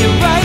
you're right.